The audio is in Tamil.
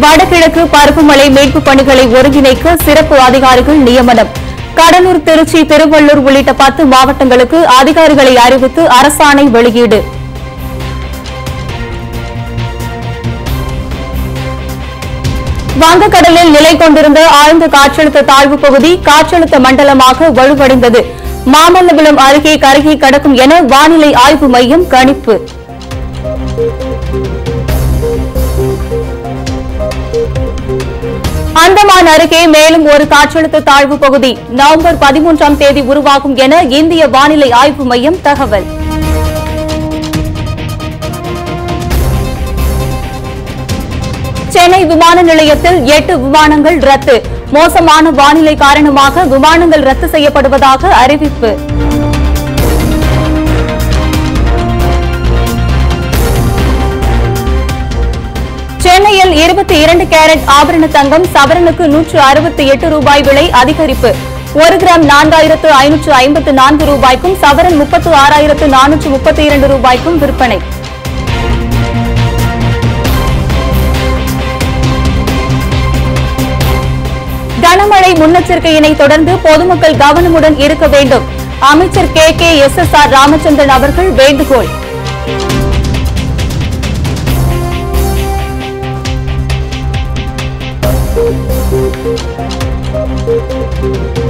வடகிழக்கு பருவமழை மீட்பு பணிகளை ஒருங்கிணைக்க சிறப்பு அதிகாரிகள் நியமனம். கடலூர் திருச்சி திருவள்ளூர் உள்ளிட்ட பத்து மாவட்டங்களுக்கு அதிகாரிகளை அறிவித்து அரசாணை வெளியீடு. வங்கக்கடலில் நிலை கொண்டிருந்த ஆழ்ந்த காற்றழுத்த தாழ்வு பகுதி காற்றழுத்த மண்டலமாக வலுவடைந்தது. மாமல்லபுரம் அருகே கருகி கடக்கும் என வானிலை ஆய்வு மையம் கணிப்பு. அந்தமான் அருகே மேலும் ஒரு காற்றழுத்த தாழ்வு பகுதி நவம்பர் பதிமூன்றாம் தேதி உருவாகும் என இந்திய வானிலை ஆய்வு மையம் தகவல். சென்னை விமான நிலையத்தில் எட்டு விமானங்கள் ரத்து. மோசமான வானிலை காரணமாக விமானங்கள் ரத்து செய்யப்படுவதாக அறிவிப்பு. சென்னையில் இருபத்தி இரண்டு கேரட் ஆபரண தங்கம் சவரனுக்கு நூற்று அறுபத்தி எட்டு ரூபாய் விலை அதிகரிப்பு. ஒரு கிராம் நான்காயிரத்து ஐநூற்று ஐம்பத்து நான்கு ரூபாய்க்கும் சவரன் முப்பத்து ஆறாயிரத்து நானூற்று முப்பத்தி இரண்டு ரூபாய்க்கும் விற்பனை. கனமழை முன்னெச்சரிக்கையினை தொடர்ந்து பொதுமக்கள் கவனமுடன் இருக்க வேண்டும். அமைச்சர் K K S S R Ramachandran அவர்கள் வேண்டுகோள். Thank you.